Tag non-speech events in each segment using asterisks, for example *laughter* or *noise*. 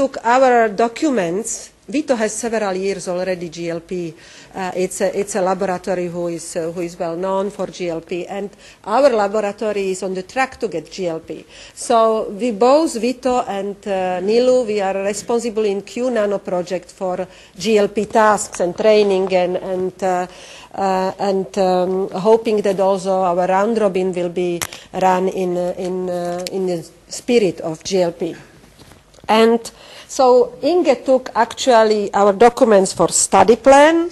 took our documents, Vito has several years already GLP. Uh, it's, a, it's a laboratory who is, uh, who is well known for GLP, and our laboratory is on the track to get GLP. So we both, Vito and uh, Nilu, we are responsible in Q Nano project for GLP tasks and training and, and uh, uh, and um, hoping that also our round robin will be run in, uh, in, uh, in the spirit of GLP. And so Inge took actually our documents for study plan,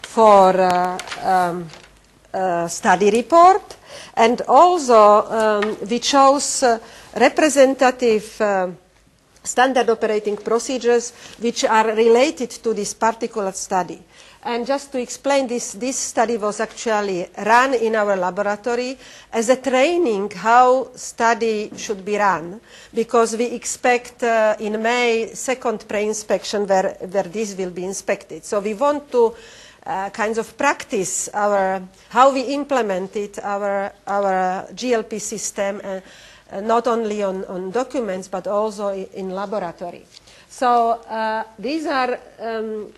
for uh, um, uh, study report, and also um, we chose uh, representative uh, standard operating procedures which are related to this particular study. And just to explain this, this study was actually run in our laboratory as a training how study should be run, because we expect uh, in May second pre-inspection where, where this will be inspected. So we want to uh, of practice our, how we implemented our, our GLP system, uh, uh, not only on, on documents but also in, in laboratory. So uh, these are um,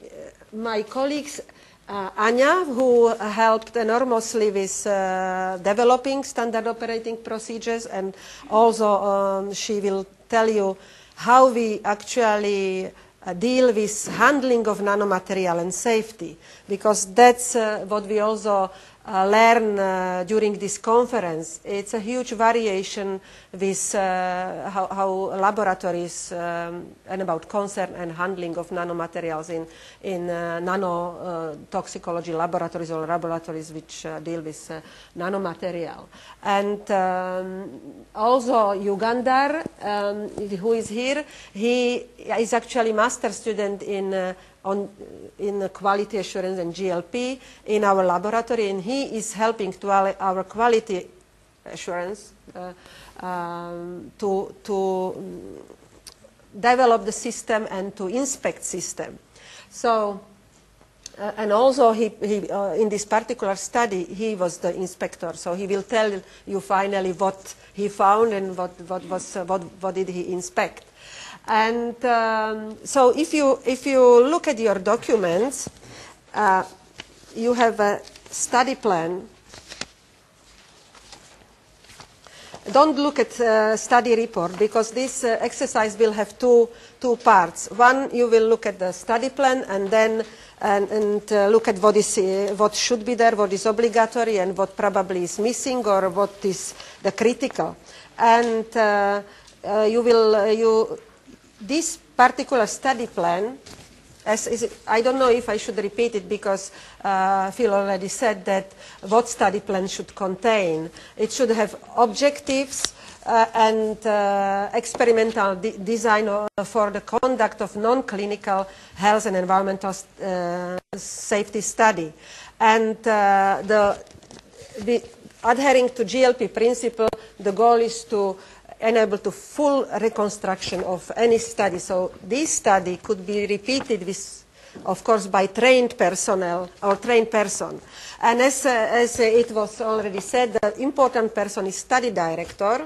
my colleagues uh, Anya, who helped enormously with uh, developing standard operating procedures, and also um, she will tell you how we actually uh, deal with handling of nanomaterial and safety, because that's uh, what we also uh, learn uh, during this conference. It's a huge variation with uh, how, how, laboratories um, and about concern and handling of nanomaterials in, in uh, nanotoxicology laboratories or laboratories which uh, deal with uh, nanomaterial. And um, also Ugandar, um, who is here, he is actually master student in on, in quality assurance and GLP in our laboratory, and he is helping to our, our quality assurance uh, um, to, to develop the system and to inspect system. So, uh, and also he, he, uh, in this particular study, he was the inspector, so he will tell you finally what he found and what, what, was, uh, what, what did he inspect. And um, so if you, if you look at your documents, uh, you have a study plan. Don't look at uh, study report because this uh, exercise will have two, two parts. One, you will look at the study plan and then and, and uh, look at what, is, uh, what should be there, what is obligatory and what probably is missing or what is the critical. And uh, uh, you will, uh, you, this particular study plan, as is, I don't know if I should repeat it because uh, Phil already said that what study plan should contain. It should have objectives uh, and uh, experimental de design for the conduct of non-clinical health and environmental uh, safety study. And uh, the, the adhering to GLP principle, the goal is to enable to full reconstruction of any study. So this study could be repeated with, of course, by trained personnel or trained person. And as, uh, as it was already said, the important person is study director,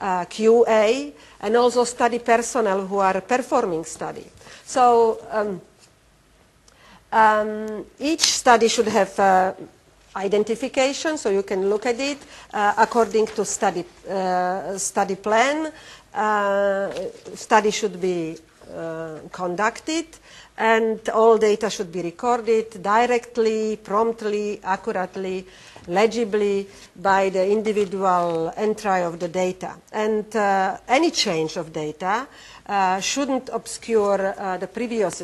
uh, QA, and also study personnel who are performing study. So um, um, each study should have uh, identification, so you can look at it uh, according to study, uh, study plan. Uh, study should be uh, conducted and all data should be recorded directly, promptly, accurately, legibly by the individual entry of the data. And uh, any change of data uh, shouldn't obscure the previous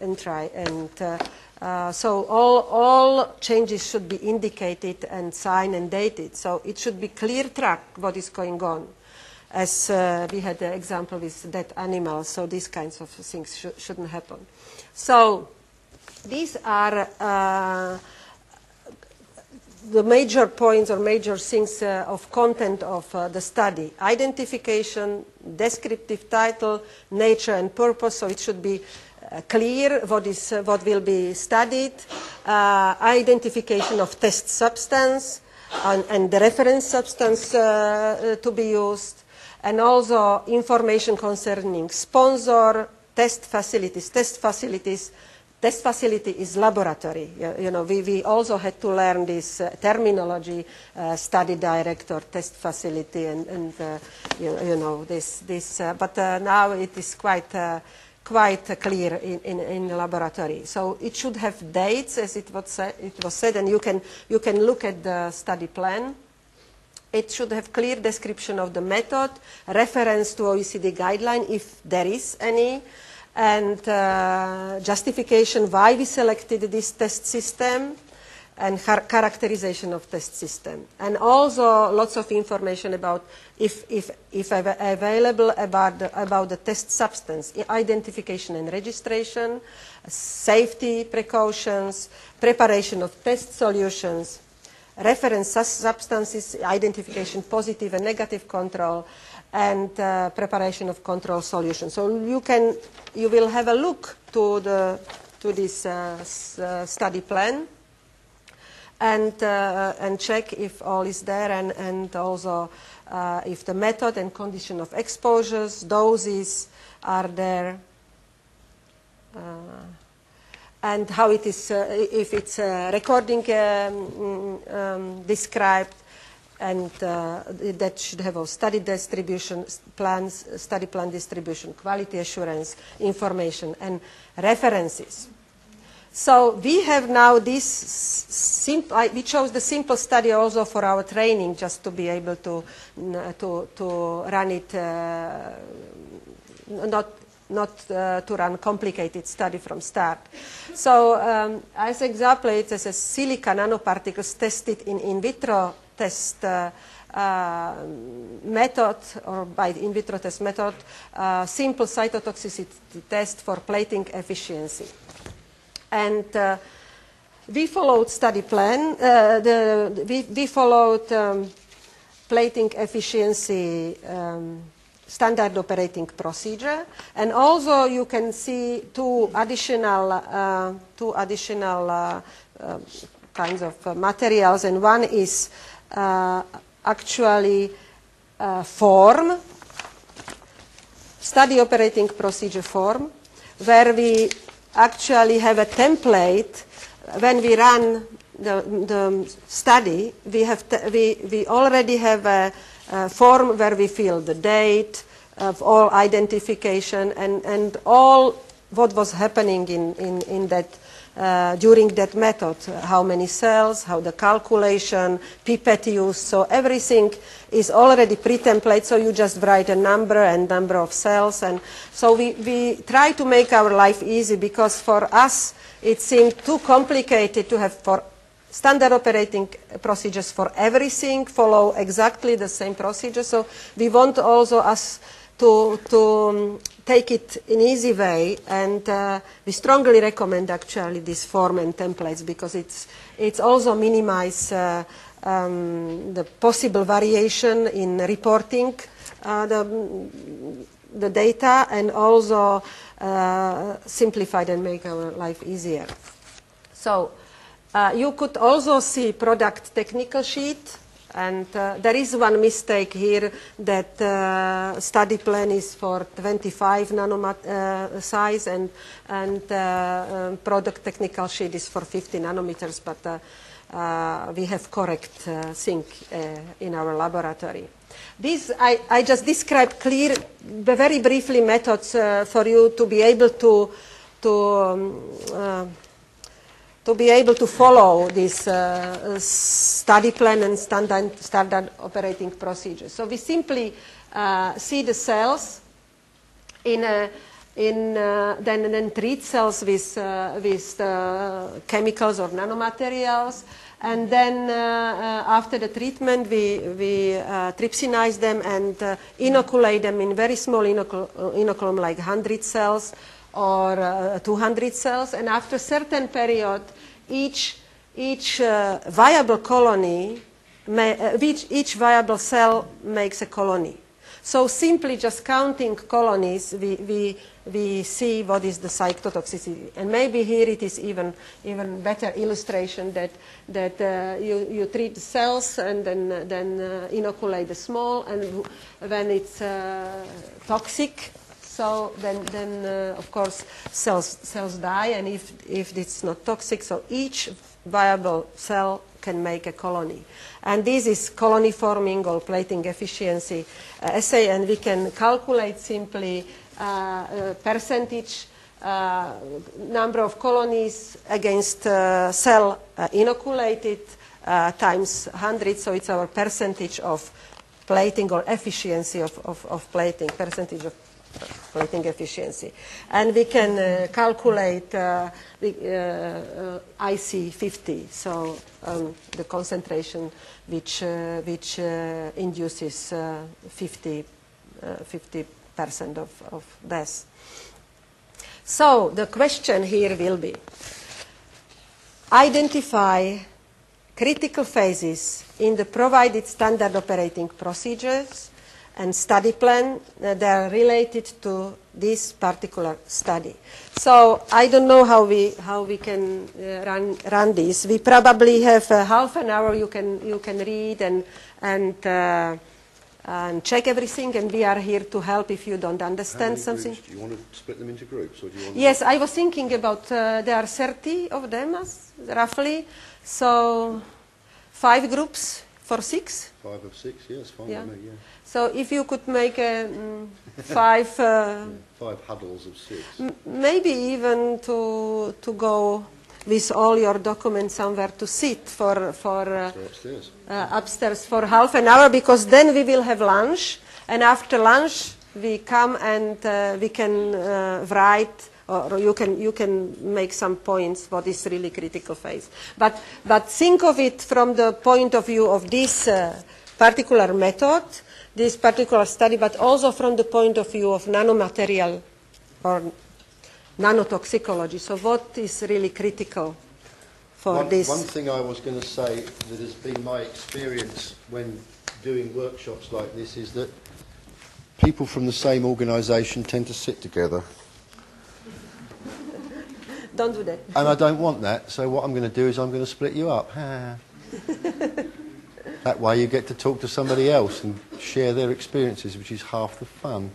entry and uh, so all, all changes should be indicated and signed and dated. So it should be clear track what is going on. As uh, we had the example with dead animals, so these kinds of things sh shouldn't happen. So these are uh, the major points or major things uh, of content of uh, the study. Identification, descriptive title, nature and purpose, so it should be clear what, is, uh, what will be studied, uh, identification of test substance and, and the reference substance uh, to be used, and also information concerning sponsor, test facilities. Test facilities test facility is laboratory. You, you, know, we, we also had to learn this uh, terminology, uh, study director, test facility, and, and uh, you, you, know, this, this uh, but uh, now it is quite, uh, quite clear in, in, in, the laboratory. So it should have dates, as it was, said, it was said, and you can, you can look at the study plan. It should have clear description of the method, reference to OECD guideline, if there is any, and uh, justification why we selected this test system and characterization of test system. And also lots of information about, if, if, if available, about the, about the test substance, identification and registration, safety precautions, preparation of test solutions, reference substances, identification, positive and negative control, and uh, preparation of control solutions. So you can, you will have a look to the to this uh, uh, study plan and uh, and check if all is there and and also uh, if the method and condition of exposures, doses are there. Uh, and how it is, if it's recording um, um, described, and uh, that should have a study distribution plans, study plan distribution, quality assurance, information, and references. So we have now this, simple, we chose the simple study also for our training just to be able to, to, to run it, uh, not, not uh, to run complicated study from start. So um, as example, it is a silica nanoparticles tested in in vitro test uh, uh, method or by in vitro test method, uh, simple cytotoxicity test for plating efficiency. And uh, we followed study plan, uh, the, we, we, followed um, plating efficiency um, standard operating procedure. And also you can see two additional, uh, two additional kinds of materials. And one is uh, actually uh, form, study operating procedure form, where we actually have a template. When we run the, the study, we, have we, we already have a, a, form where we fill the date of all identification and, and all what was happening in, in, in that uh, during that method, how many cells, how the calculation, pipette use, so everything is already pre-template, so you just write a number and number of cells. And so we, we try to make our life easy because for us it seemed too complicated to have for standard operating procedures for everything, follow exactly the same procedure. So we want also us to, to um, take it in easy way and uh, we strongly recommend actually this form and templates because it's, it's also minimize uh, um, the possible variation in reporting uh, the, the data and also uh, simplify and make our life easier. So uh, you could also see product technical sheet and uh, there is one mistake here that uh, study plan is for 25 nanomet uh, size and, and uh, um, product technical sheet is for 50 nanometers, but uh, uh, we have correct thing in our laboratory. This, I, I just described clear, very briefly methods for you to be able to, to um, to be able to follow this uh, study plan and standard, standard operating procedures. So we simply uh, see the cells in a, in, uh, then, then treat cells with, uh, with uh, chemicals or nanomaterials. And then uh, after the treatment, we, we trypsinize them and inoculate them in very small inocul inoculum, like 100 cells or 200 cells. And after a certain period, each, each uh, viable colony, may, uh, each, each viable cell makes a colony. So simply just counting colonies, we, we, we see what is the cytotoxicity. And maybe here it is even, even better illustration that, that uh, you, you treat the cells and then, uh, then uh, inoculate the small, and when it's uh, toxic, so then, then uh, of course cells, cells die, and if, if it's not toxic, so each viable cell can make a colony. And this is colony forming or plating efficiency uh, assay, and we can calculate simply uh, uh, percentage uh, number of colonies against uh, cell uh, inoculated uh, times 100, so it's our percentage of plating or efficiency of, of, of plating, percentage of plating efficiency. And we can uh, calculate uh, the uh, uh, IC50, so um, the concentration which, uh, which uh, induces uh, 50, uh, 50% of, of death. So the question here will be, identify critical phases in the provided standard operating procedures and study plan that are related to this particular study. So I don't know how we, how we can uh, run, run this. We probably have uh, half an hour you can, you can read and, and, uh, and check everything, and we are here to help if you don't understand something. groups? Do you want to split them into groups, or do you want? Yes, I was thinking about, uh, there are 30 of them, roughly, so five groups for six. Five of six, yes, fine Yeah. me, yeah. So if you could make a, mm, five, uh, *laughs* yeah. Five huddles of six. m- maybe even to, to go with all your documents somewhere to sit for, for uh, So upstairs. uh, upstairs for half an hour because then we will have lunch and after lunch we come and uh, we can uh, write or you can, you can make some points what is really critical phase. But, but think of it from the point of view of this uh, particular method, this particular study, but also from the point of view of nanomaterial or nanotoxicology. So what is really critical for one, this? one thing I was going to say that has been my experience when doing workshops like this is that people from the same organisation tend to sit together. Don't do that. And I don't want that, so what I'm going to do is I'm going to split you up. *laughs* That way you get to talk to somebody else and share their experiences, which is half the fun.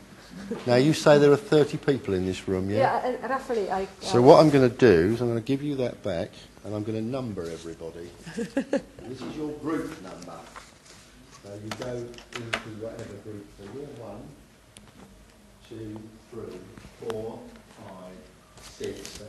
Now, you say there are 30 people in this room, yeah? Yeah, uh, roughly. I, So what I'm going to do is I'm going to give you that back and I'm going to number everybody. *laughs* this is your group number. So you go into whatever group. So you're one, two, three, four, five, six. So